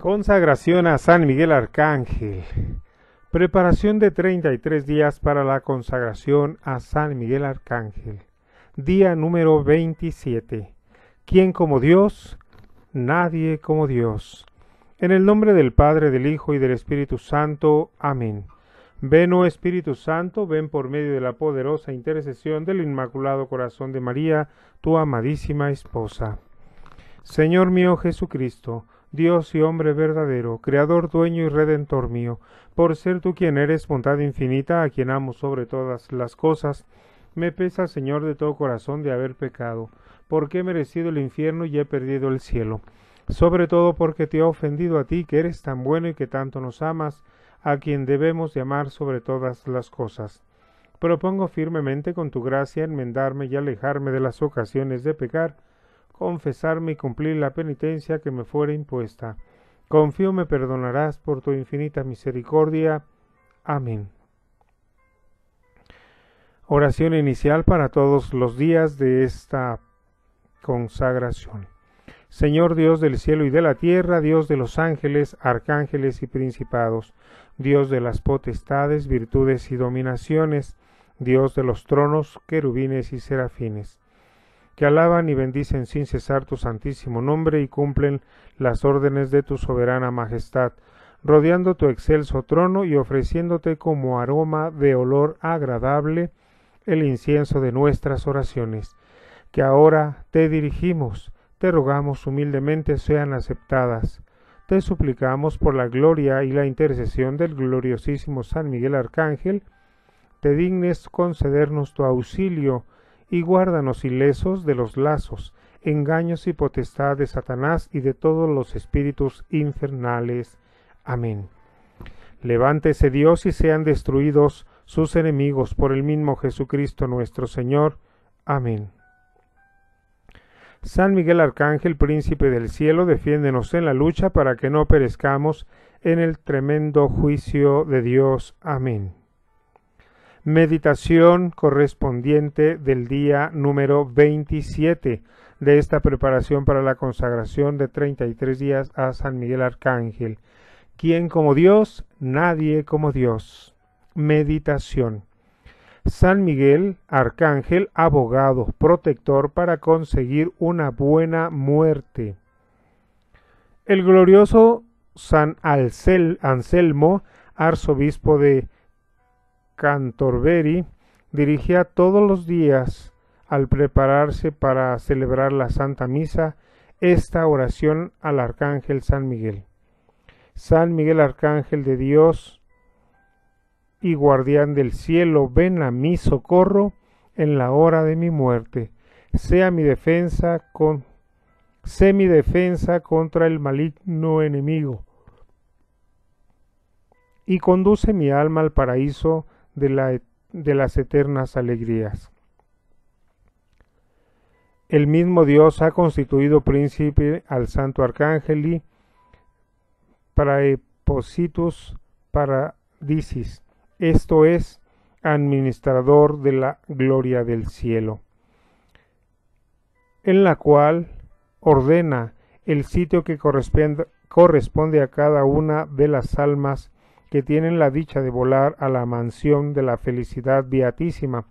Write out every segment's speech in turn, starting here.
Consagración a San Miguel Arcángel. Preparación de 33 días para la consagración a San Miguel Arcángel. Día número 27. ¿Quién como Dios? Nadie como Dios. En el nombre del Padre, del Hijo y del Espíritu Santo. Amén. Ven, oh Espíritu Santo, ven por medio de la poderosa intercesión del Inmaculado Corazón de María, tu amadísima esposa. Señor mío Jesucristo, Dios y hombre verdadero, Creador, dueño y redentor mío, por ser tú quien eres bondad infinita, a quien amo sobre todas las cosas, me pesa, Señor, de todo corazón de haber pecado, porque he merecido el infierno y he perdido el cielo, sobre todo porque te he ofendido a ti, que eres tan bueno y que tanto nos amas, a quien debemos llamar sobre todas las cosas. Propongo firmemente con tu gracia enmendarme y alejarme de las ocasiones de pecar, confesarme y cumplir la penitencia que me fuera impuesta. Confío me perdonarás por tu infinita misericordia. Amén. Oración inicial para todos los días de esta consagración. Señor Dios del cielo y de la tierra, Dios de los ángeles, arcángeles y principados, Dios de las potestades, virtudes y dominaciones, Dios de los tronos, querubines y serafines que alaban y bendicen sin cesar tu santísimo nombre y cumplen las órdenes de tu soberana majestad, rodeando tu excelso trono y ofreciéndote como aroma de olor agradable el incienso de nuestras oraciones, que ahora te dirigimos, te rogamos humildemente sean aceptadas. Te suplicamos por la gloria y la intercesión del gloriosísimo San Miguel Arcángel, te dignes concedernos tu auxilio, y guárdanos ilesos de los lazos, engaños y potestad de Satanás y de todos los espíritus infernales. Amén. Levántese Dios y sean destruidos sus enemigos por el mismo Jesucristo nuestro Señor. Amén. San Miguel Arcángel, príncipe del cielo, defiéndenos en la lucha para que no perezcamos en el tremendo juicio de Dios. Amén. Meditación correspondiente del día número 27 de esta preparación para la consagración de 33 días a San Miguel Arcángel. ¿Quién como Dios? Nadie como Dios. Meditación. San Miguel, Arcángel, abogado, protector para conseguir una buena muerte. El glorioso San Anselmo, arzobispo de Cantorberi dirigía todos los días, al prepararse para celebrar la Santa Misa, esta oración al Arcángel San Miguel. San Miguel Arcángel de Dios y guardián del cielo, ven a mi socorro en la hora de mi muerte. Sea mi defensa con sé mi defensa contra el maligno enemigo. Y conduce mi alma al paraíso de, la, de las eternas alegrías. El mismo Dios ha constituido príncipe al santo arcángel praepositus paradisis, esto es, administrador de la gloria del cielo, en la cual ordena el sitio que corresponde a cada una de las almas que tienen la dicha de volar a la mansión de la felicidad beatísima.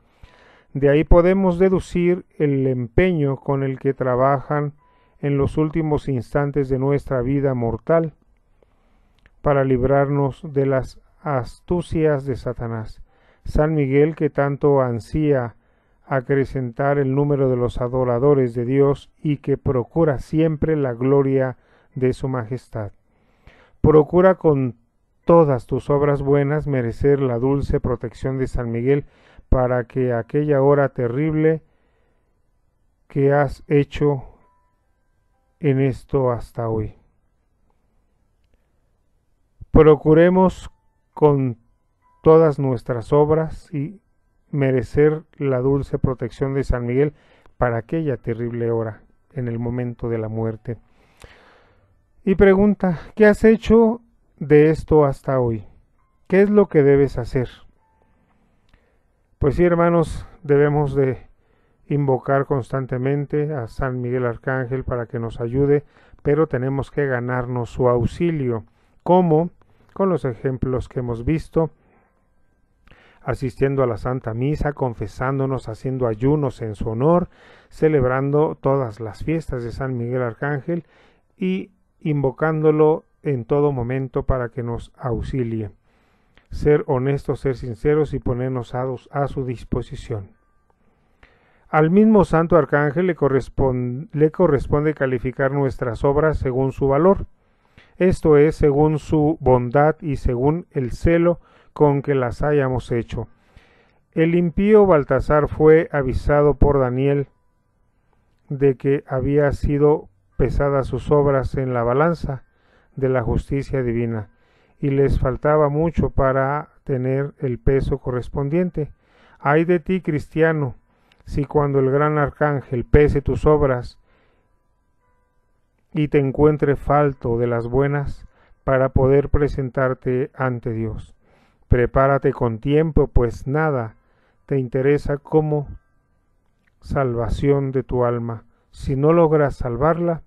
De ahí podemos deducir el empeño con el que trabajan en los últimos instantes de nuestra vida mortal para librarnos de las astucias de Satanás. San Miguel, que tanto ansía acrecentar el número de los adoradores de Dios y que procura siempre la gloria de su majestad. Procura con todas tus obras buenas merecer la dulce protección de San Miguel para que aquella hora terrible que has hecho en esto hasta hoy. Procuremos con todas nuestras obras y merecer la dulce protección de San Miguel para aquella terrible hora, en el momento de la muerte. Y pregunta, ¿qué has hecho de esto hasta hoy? ¿Qué es lo que debes hacer? Pues sí, hermanos, debemos de invocar constantemente a San Miguel Arcángel para que nos ayude, pero tenemos que ganarnos su auxilio. ¿Cómo? Con los ejemplos que hemos visto, asistiendo a la Santa Misa, confesándonos, haciendo ayunos en su honor, celebrando todas las fiestas de San Miguel Arcángel y invocándolo en todo momento para que nos auxilie. Ser honestos, ser sinceros y ponernos a, a su disposición. Al mismo Santo Arcángel le corresponde, le corresponde calificar nuestras obras según su valor, esto es, según su bondad y según el celo con que las hayamos hecho. El impío Baltasar fue avisado por Daniel de que había sido pesadas sus obras en la balanza de la justicia divina, y les faltaba mucho para tener el peso correspondiente. Ay de ti, cristiano, si cuando el gran arcángel pese tus obras y te encuentre falto de las buenas para poder presentarte ante Dios. Prepárate con tiempo, pues nada te interesa como salvación de tu alma. Si no logras salvarla,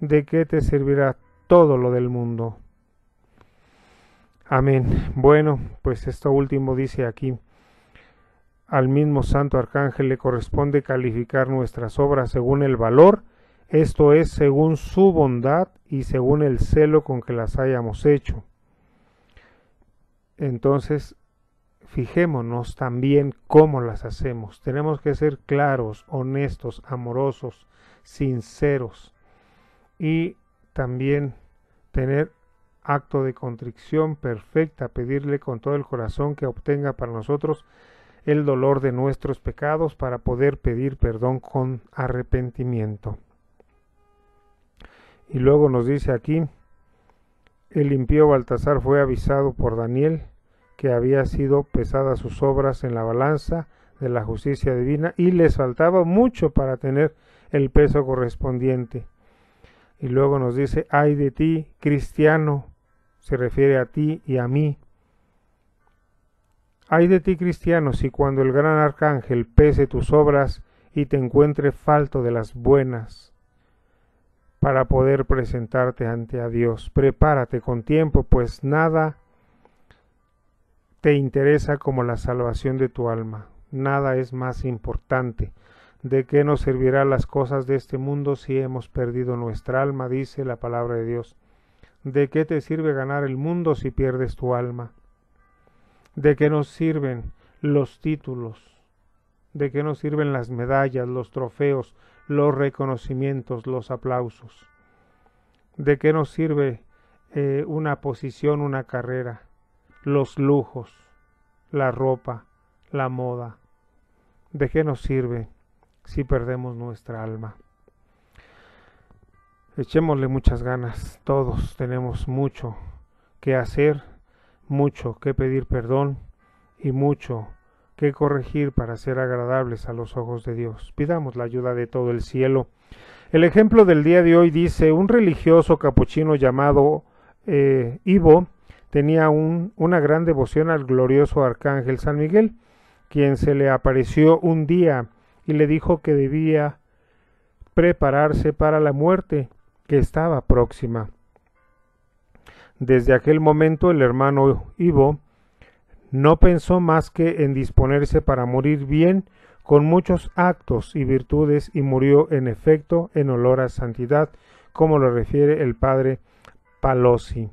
¿de qué te servirá todo lo del mundo? Amén. Bueno, pues esto último dice aquí, al mismo Santo Arcángel le corresponde calificar nuestras obras según el valor, esto es, según su bondad y según el celo con que las hayamos hecho. Entonces, fijémonos también cómo las hacemos. Tenemos que ser claros, honestos, amorosos, sinceros y también tener acto de contrición perfecta, pedirle con todo el corazón que obtenga para nosotros el dolor de nuestros pecados para poder pedir perdón con arrepentimiento. Y luego nos dice aquí, el impío Baltasar fue avisado por Daniel que había sido pesadas sus obras en la balanza de la justicia divina y les faltaba mucho para tener el peso correspondiente. Y luego nos dice, ay de ti, cristiano, se refiere a ti y a mí, Ay de ti, cristiano, si cuando el gran arcángel pese tus obras y te encuentre falto de las buenas para poder presentarte ante a Dios. Prepárate con tiempo, pues nada te interesa como la salvación de tu alma. Nada es más importante. ¿De qué nos servirá las cosas de este mundo si hemos perdido nuestra alma? dice la palabra de Dios. ¿De qué te sirve ganar el mundo si pierdes tu alma? ¿De qué nos sirven los títulos? ¿De qué nos sirven las medallas, los trofeos, los reconocimientos, los aplausos? ¿De qué nos sirve eh, una posición, una carrera, los lujos, la ropa, la moda? ¿De qué nos sirve si perdemos nuestra alma? Echémosle muchas ganas, todos tenemos mucho que hacer mucho que pedir perdón y mucho que corregir para ser agradables a los ojos de Dios. Pidamos la ayuda de todo el cielo. El ejemplo del día de hoy dice, un religioso capuchino llamado eh, Ivo tenía un, una gran devoción al glorioso arcángel San Miguel, quien se le apareció un día y le dijo que debía prepararse para la muerte que estaba próxima. Desde aquel momento el hermano Ivo no pensó más que en disponerse para morir bien con muchos actos y virtudes y murió en efecto en olor a santidad, como lo refiere el padre Palossi,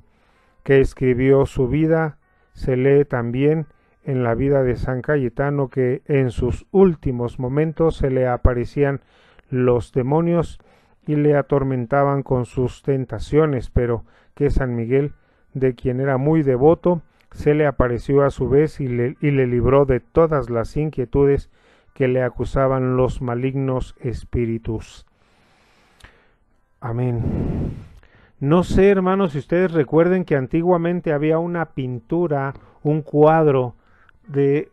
que escribió su vida, se lee también en la vida de San Cayetano que en sus últimos momentos se le aparecían los demonios y le atormentaban con sus tentaciones, pero que San Miguel, de quien era muy devoto, se le apareció a su vez y le, y le libró de todas las inquietudes que le acusaban los malignos espíritus. Amén. No sé, hermanos, si ustedes recuerden que antiguamente había una pintura, un cuadro de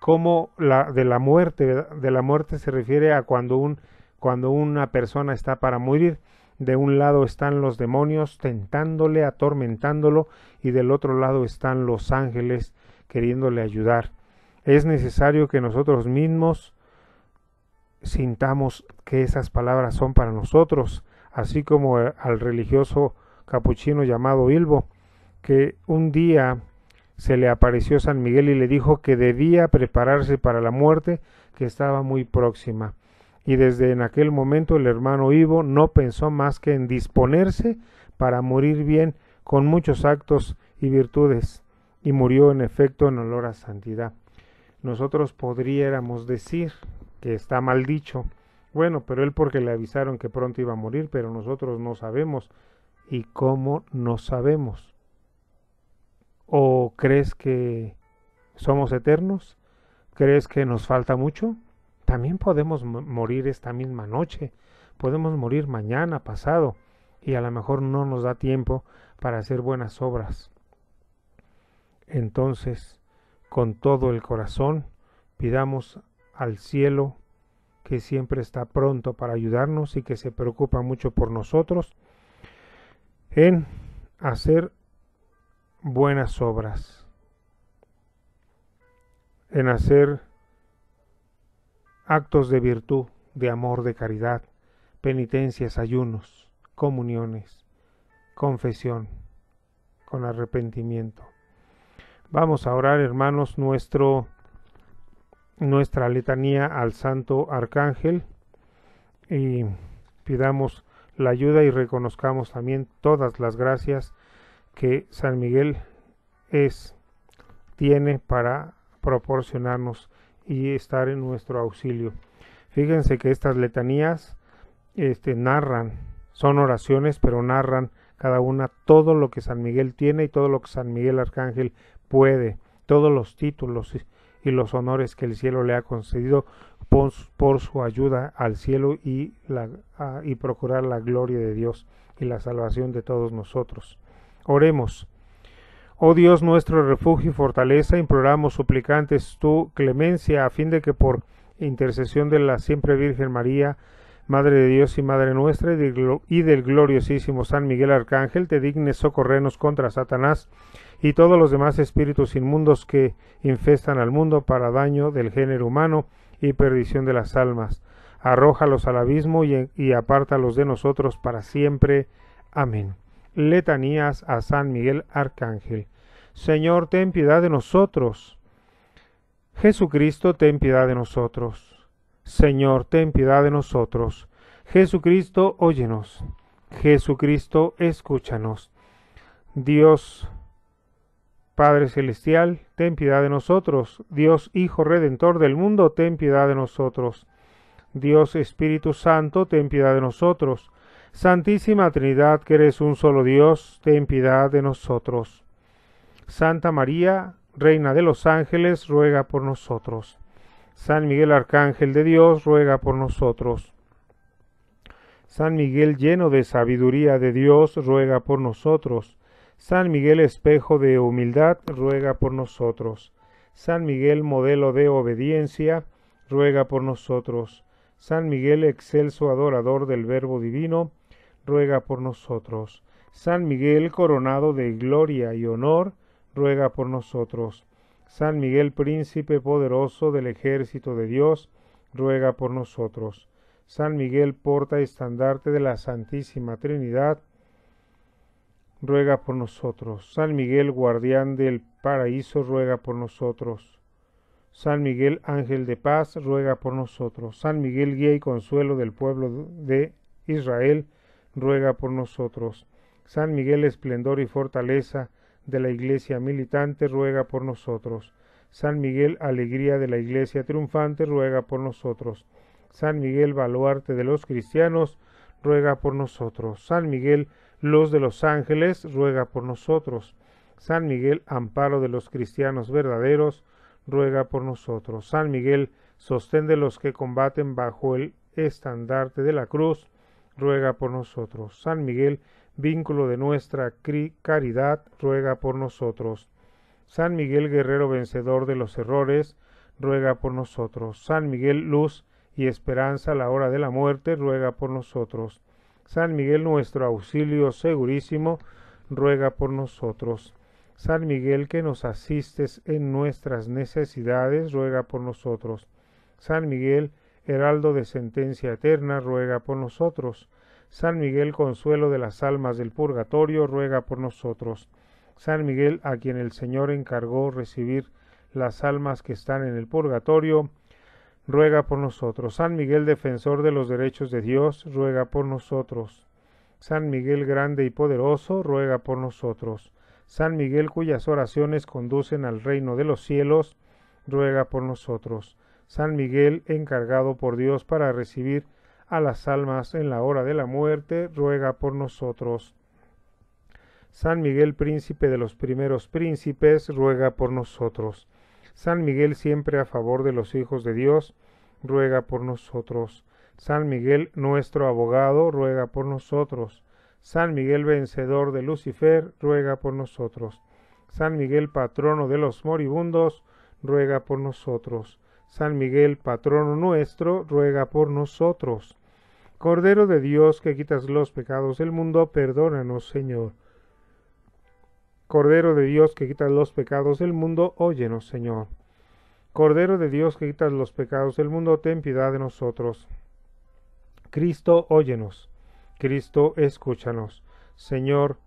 cómo la de la muerte, de la muerte se refiere a cuando un cuando una persona está para morir. De un lado están los demonios tentándole, atormentándolo, y del otro lado están los ángeles queriéndole ayudar. Es necesario que nosotros mismos sintamos que esas palabras son para nosotros. así como al religioso capuchino llamado Ilbo, que un día se le apareció San Miguel y le dijo que debía prepararse para la muerte que estaba muy próxima. Y desde en aquel momento el hermano Ivo no pensó más que en disponerse para morir bien con muchos actos y virtudes, y murió en efecto en olor a santidad. Nosotros podríamos decir que está mal dicho, bueno, pero él porque le avisaron que pronto iba a morir, pero nosotros no sabemos. ¿Y cómo no sabemos? ¿O crees que somos eternos? ¿Crees que nos falta mucho? También podemos morir esta misma noche, podemos morir mañana, pasado, y a lo mejor no nos da tiempo para hacer buenas obras. Entonces, con todo el corazón, pidamos al cielo que siempre está pronto para ayudarnos y que se preocupa mucho por nosotros, en hacer buenas obras, en hacer actos de virtud, de amor, de caridad, penitencias, ayunos, comuniones, confesión, con arrepentimiento. Vamos a orar, hermanos, nuestro, nuestra letanía al Santo Arcángel y pidamos la ayuda y reconozcamos también todas las gracias que San Miguel es, tiene para proporcionarnos y estar en nuestro auxilio. Fíjense que estas letanías este, narran, son oraciones, pero narran cada una todo lo que San Miguel tiene y todo lo que San Miguel Arcángel puede, todos los títulos y los honores que el cielo le ha concedido por, su ayuda al cielo y, la, y procurar la gloria de Dios y la salvación de todos nosotros. Oremos. Oh Dios nuestro refugio y fortaleza, imploramos suplicantes tu clemencia a fin de que por intercesión de la siempre Virgen María, Madre de Dios y Madre nuestra, y del gloriosísimo San Miguel Arcángel, te dignes socorrenos contra Satanás y todos los demás espíritus inmundos que infestan al mundo para daño del género humano y perdición de las almas. Arrójalos al abismo y, y apártalos de nosotros para siempre. Amén. Letanías a San Miguel Arcángel. Señor, ten piedad de nosotros. Jesucristo, ten piedad de nosotros. Señor, ten piedad de nosotros. Jesucristo, óyenos. Jesucristo, escúchanos. Dios, Padre Celestial, ten piedad de nosotros. Dios Hijo Redentor del mundo, ten piedad de nosotros. Dios Espíritu Santo, ten piedad de nosotros. Santísima Trinidad, que eres un solo Dios, ten piedad de nosotros. Santa María, Reina de los ángeles, ruega por nosotros. San Miguel Arcángel de Dios, ruega por nosotros. San Miguel lleno de sabiduría de Dios, ruega por nosotros. San Miguel espejo de humildad, ruega por nosotros. San Miguel modelo de obediencia, ruega por nosotros. San Miguel excelso adorador del Verbo Divino, ruega por nosotros. San Miguel coronado de gloria y honor, ruega por nosotros. San Miguel, príncipe poderoso del ejército de Dios, ruega por nosotros. San Miguel, porta estandarte de la Santísima Trinidad, ruega por nosotros. San Miguel, guardián del paraíso, ruega por nosotros. San Miguel, ángel de paz, ruega por nosotros. San Miguel, guía y consuelo del pueblo de Israel, ruega por nosotros. San Miguel, esplendor y fortaleza de la Iglesia militante, ruega por nosotros. San Miguel, alegría de la Iglesia triunfante, ruega por nosotros. San Miguel, baluarte de los cristianos, ruega por nosotros. San Miguel, luz de los ángeles, ruega por nosotros. San Miguel, amparo de los cristianos verdaderos, ruega por nosotros. San Miguel, sostén de los que combaten bajo el estandarte de la cruz, ruega por nosotros. San Miguel, vínculo de nuestra caridad, ruega por nosotros. San Miguel Guerrero vencedor de los errores, ruega por nosotros. San Miguel luz y esperanza a la hora de la muerte, ruega por nosotros. San Miguel nuestro auxilio segurísimo, ruega por nosotros. San Miguel que nos asistes en nuestras necesidades, ruega por nosotros. San Miguel, heraldo de sentencia eterna, ruega por nosotros. San Miguel, consuelo de las almas del purgatorio, ruega por nosotros. San Miguel, a quien el Señor encargó recibir las almas que están en el purgatorio, ruega por nosotros. San Miguel, defensor de los derechos de Dios, ruega por nosotros. San Miguel, grande y poderoso, ruega por nosotros. San Miguel, cuyas oraciones conducen al reino de los cielos, ruega por nosotros. San Miguel, encargado por Dios para recibir a las almas en la hora de la muerte, ruega por nosotros. San Miguel, príncipe de los primeros príncipes, ruega por nosotros. San Miguel, siempre a favor de los hijos de Dios, ruega por nosotros. San Miguel, nuestro abogado, ruega por nosotros. San Miguel, vencedor de Lucifer, ruega por nosotros. San Miguel, patrono de los moribundos, ruega por nosotros. San Miguel, patrono nuestro, ruega por nosotros. Cordero de Dios, que quitas los pecados del mundo, perdónanos, Señor. Cordero de Dios, que quitas los pecados del mundo, óyenos, Señor. Cordero de Dios, que quitas los pecados del mundo, ten piedad de nosotros. Cristo, óyenos. Cristo, escúchanos. Señor,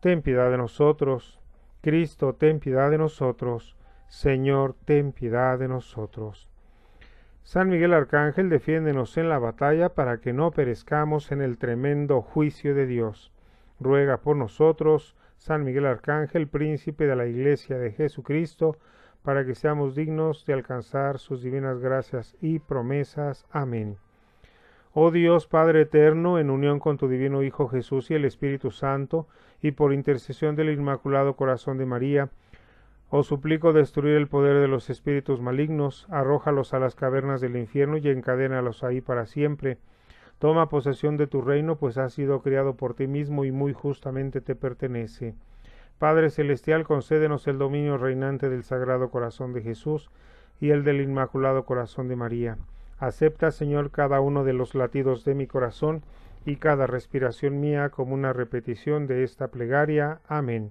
ten piedad de nosotros. Cristo, ten piedad de nosotros. Señor, ten piedad de nosotros. San Miguel Arcángel, defiéndenos en la batalla para que no perezcamos en el tremendo juicio de Dios. Ruega por nosotros, San Miguel Arcángel, príncipe de la Iglesia de Jesucristo, para que seamos dignos de alcanzar sus divinas gracias y promesas. Amén. Oh Dios Padre eterno, en unión con tu divino Hijo Jesús y el Espíritu Santo, y por intercesión del Inmaculado Corazón de María, os suplico destruir el poder de los espíritus malignos, arrójalos a las cavernas del infierno y encadénalos ahí para siempre. Toma posesión de tu reino, pues has sido criado por ti mismo y muy justamente te pertenece. Padre Celestial, concédenos el dominio reinante del Sagrado Corazón de Jesús y el del Inmaculado Corazón de María. Acepta, Señor, cada uno de los latidos de mi corazón y cada respiración mía como una repetición de esta plegaria. Amén.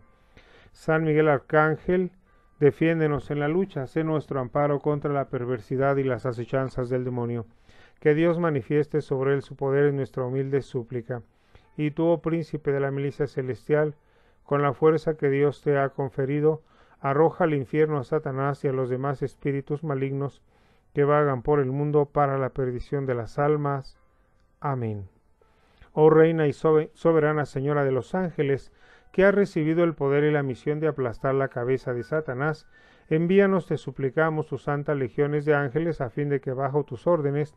San Miguel Arcángel, Defiéndenos en la lucha, sé nuestro amparo contra la perversidad y las acechanzas del demonio. Que Dios manifieste sobre él su poder en nuestra humilde súplica. Y tú, oh príncipe de la milicia celestial, con la fuerza que Dios te ha conferido, arroja al infierno a Satanás y a los demás espíritus malignos que vagan por el mundo para la perdición de las almas. Amén. Oh Reina y soberana Señora de los ángeles, que ha recibido el poder y la misión de aplastar la cabeza de Satanás, envíanos, te suplicamos, tus santas legiones de ángeles, a fin de que bajo tus órdenes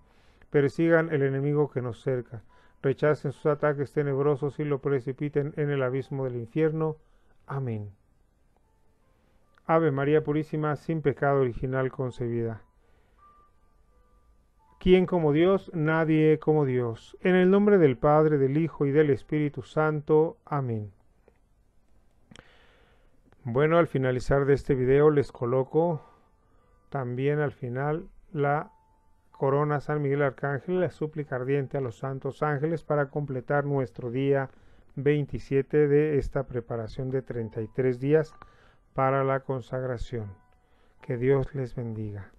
persigan el enemigo que nos cerca, rechacen sus ataques tenebrosos y lo precipiten en el abismo del infierno. Amén. Ave María Purísima, sin pecado original concebida. ¿Quién como Dios? Nadie como Dios. En el nombre del Padre, del Hijo y del Espíritu Santo. Amén. Bueno, al finalizar de este video les coloco también al final la corona San Miguel Arcángel, la súplica ardiente a los santos ángeles para completar nuestro día 27 de esta preparación de 33 días para la consagración. Que Dios les bendiga.